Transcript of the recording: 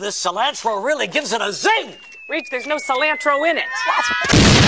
This cilantro really gives it a zing! Reach, there's no cilantro in it.